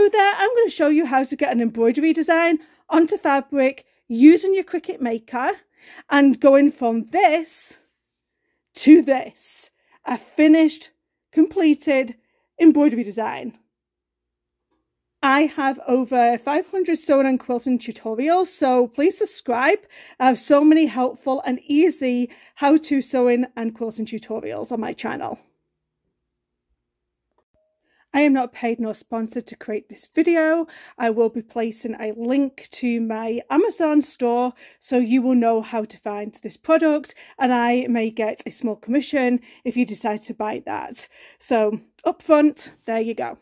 go there, I'm going to show you how to get an embroidery design onto fabric using your Cricut Maker and going from this to this, a finished, completed embroidery design. I have over 500 sewing and quilting tutorials, so please subscribe. I have so many helpful and easy how-to sewing and quilting tutorials on my channel. I am not paid nor sponsored to create this video. I will be placing a link to my Amazon store so you will know how to find this product and I may get a small commission if you decide to buy that. So upfront, there you go.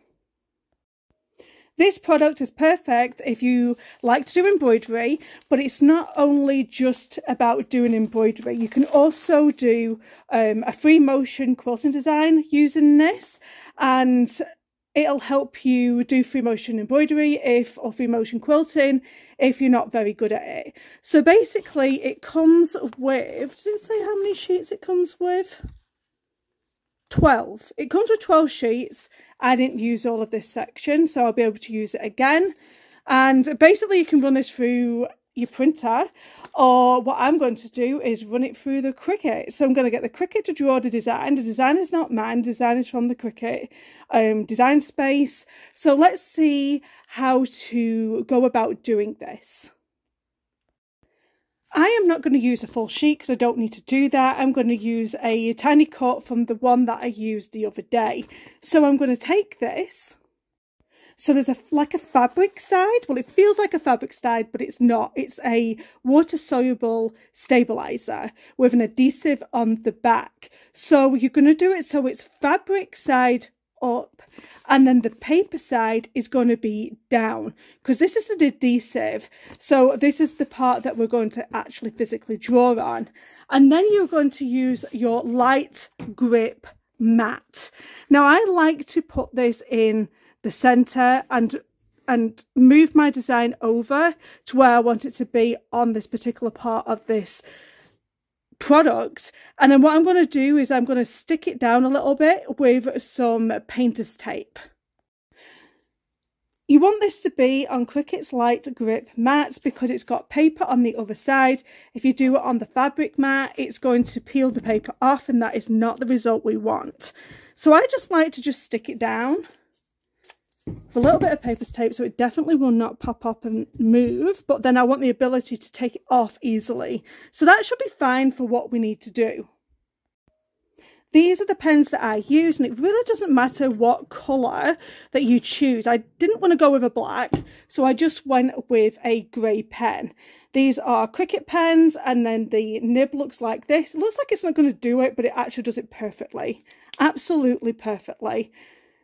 This product is perfect if you like to do embroidery, but it's not only just about doing embroidery. You can also do um, a free motion quilting design using this and it'll help you do free motion embroidery if or free motion quilting if you're not very good at it. So basically it comes with, does it say how many sheets it comes with? 12. It comes with 12 sheets. I didn't use all of this section, so I'll be able to use it again. And basically you can run this through your printer or what I'm going to do is run it through the Cricut. So I'm going to get the Cricut to draw the design. The design is not mine, the design is from the Cricut um, design space. So let's see how to go about doing this. I am not going to use a full sheet because I don't need to do that. I'm going to use a tiny cut from the one that I used the other day. So I'm going to take this. So there's a like a fabric side. Well, it feels like a fabric side, but it's not. It's a water-soluble stabilizer with an adhesive on the back. So you're going to do it so it's fabric side up and then the paper side is going to be down because this is an adhesive so this is the part that we're going to actually physically draw on and then you're going to use your light grip mat now I like to put this in the center and and move my design over to where I want it to be on this particular part of this product and then what I'm going to do is I'm going to stick it down a little bit with some painter's tape. You want this to be on Cricut's light grip mat because it's got paper on the other side. If you do it on the fabric mat, it's going to peel the paper off and that is not the result we want. So I just like to just stick it down a little bit of paper's tape so it definitely will not pop up and move but then I want the ability to take it off easily. So that should be fine for what we need to do. These are the pens that I use and it really doesn't matter what colour that you choose. I didn't want to go with a black so I just went with a grey pen. These are Cricut pens and then the nib looks like this. It looks like it's not going to do it but it actually does it perfectly. Absolutely perfectly.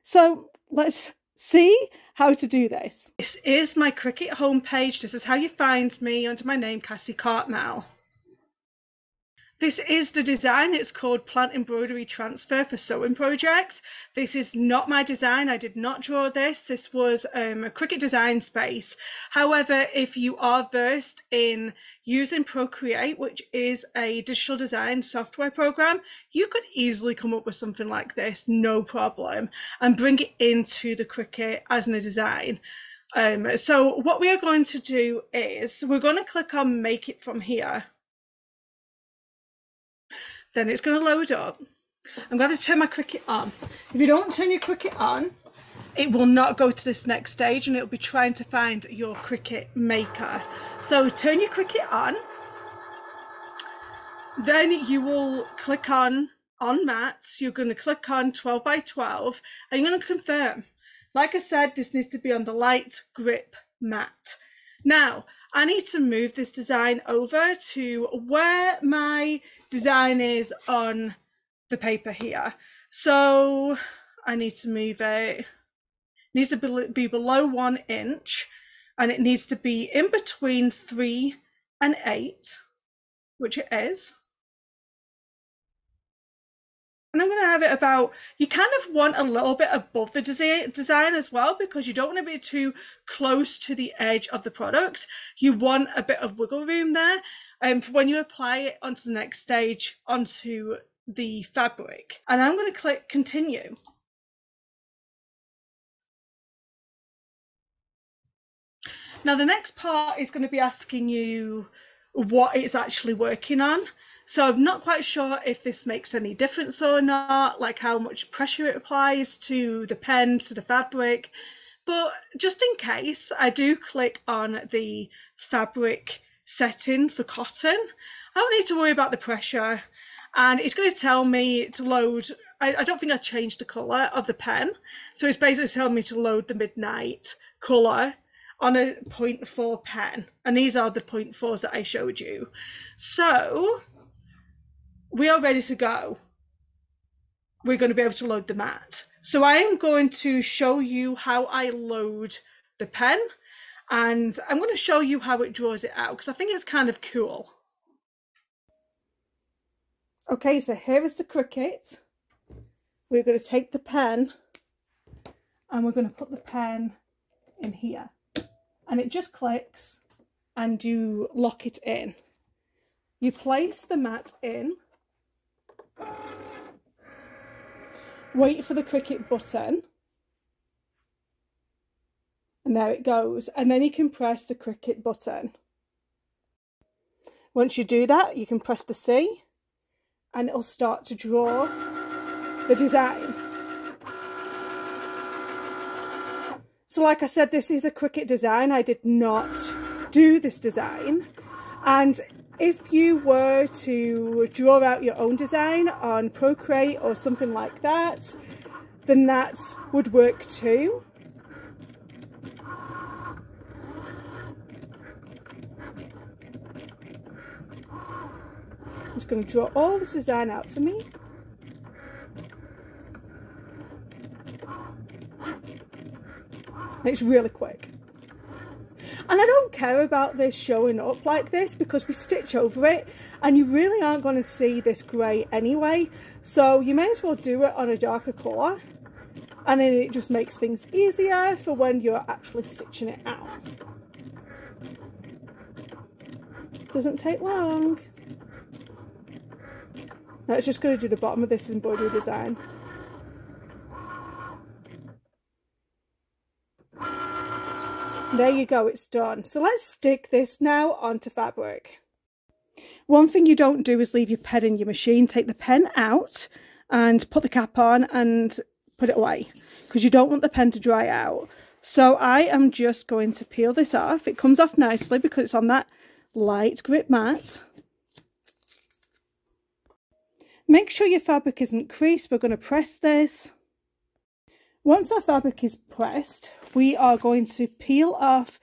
So let's see how to do this. This is my Cricut homepage. This is how you find me under my name, Cassie Cartmel. This is the design. It's called Plant Embroidery Transfer for Sewing Projects. This is not my design. I did not draw this. This was um, a Cricut design space. However, if you are versed in using Procreate, which is a digital design software program, you could easily come up with something like this, no problem, and bring it into the Cricut as a design. Um, so what we are going to do is we're going to click on make it from here then it's going to load up. I'm going to, turn my Cricut on. If you don't turn your Cricut on, it will not go to this next stage and it'll be trying to find your Cricut maker. So turn your Cricut on. Then you will click on on mats. You're going to click on 12 by 12 and you're going to confirm. Like I said, this needs to be on the light grip mat. Now, I need to move this design over to where my design is on the paper here. So I need to move it. it needs to be below one inch and it needs to be in between three and eight, which it is and I'm going to have it about, you kind of want a little bit above the design, as well because you don't want to be too close to the edge of the product. You want a bit of wiggle room there um, for when you apply it onto the next stage onto the fabric. And I'm going to click continue. Now the next part is going to be asking you what it's actually working on. So I'm not quite sure if this makes any difference or not, like how much pressure it applies to the pen, to the fabric. But just in case, I do click on the fabric setting for cotton. I don't need to worry about the pressure and it's going to tell me to load I, don't think I changed the colour of the pen so it's basically telling me to load the midnight colour on a 0.4 pen and these are the 0.4s that I showed you so we are ready to go we're going to be able to load the mat so I am going to show you how I load the pen and I'm going to show you how it draws it out because I think it's kind of cool Okay, so here is the Cricut. We're going to take the pen and we're going to put the pen in here. And it just clicks and you lock it in. You place the mat in. Wait for the Cricut button. And there it goes. And then you can press the Cricut button. Once you do that, you can press the C and it'll start to draw the design. So like I said, this is a Cricut design. I did not do this design. And if you were to draw out your own design on Procreate or something like that, then that would work too. It's going to draw all this design out for me. It's really quick. And I don't care about this showing up like this because we stitch over it and you really aren't going to see this grey anyway. So you may as well do it on a darker colour and then it just makes things easier for when you're actually stitching it out. Doesn't take long. Now it's just going to do the bottom of this embroidery design. There you go, it's done. So let's stick this now onto fabric. One thing you don't do is leave your pen in your machine. Take the pen out and put the cap on and put it away because you don't want the pen to dry out. So I am just going to peel this off. It comes off nicely because it's on that light grip mat. Make sure your fabric isn't creased. We're going to press this. Once our fabric is pressed, we are going to peel off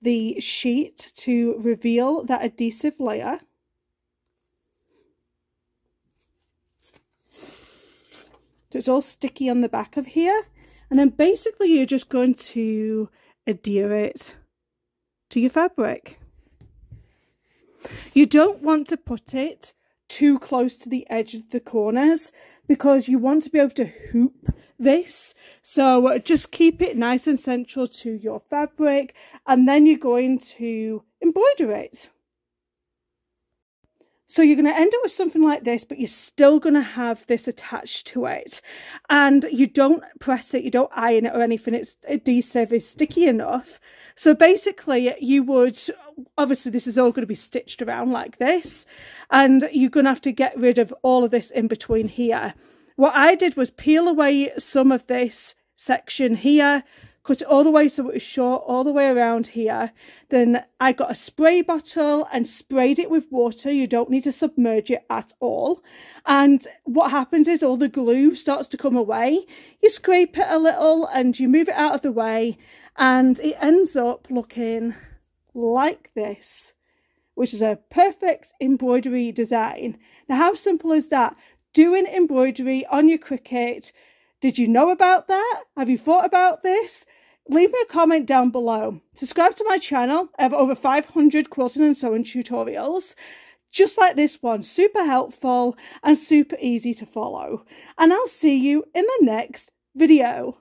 the sheet to reveal that adhesive layer. So it's all sticky on the back of here. And then basically you're just going to adhere it to your fabric. You don't want to put it too close to the edge of the corners because you want to be able to hoop this. So just keep it nice and central to your fabric and then you're going to embroider it so you're going to end up with something like this, but you're still going to have this attached to it. And you don't press it, you don't iron it or anything. It's adhesive is sticky enough. So basically you would, obviously this is all going to be stitched around like this. And you're going to have to get rid of all of this in between here. What I did was peel away some of this section here cut it all the way so it was short all the way around here. Then I got a spray bottle and sprayed it with water. You don't need to submerge it at all. And what happens is all the glue starts to come away. You scrape it a little and you move it out of the way and it ends up looking like this which is a perfect embroidery design. Now, how simple is that? Doing embroidery on your Cricut. Did you know about that? Have you thought about this? Leave me a comment down below. Subscribe to my channel. I have over 500 quilting and sewing tutorials just like this one. Super helpful and super easy to follow. And I'll see you in the next video.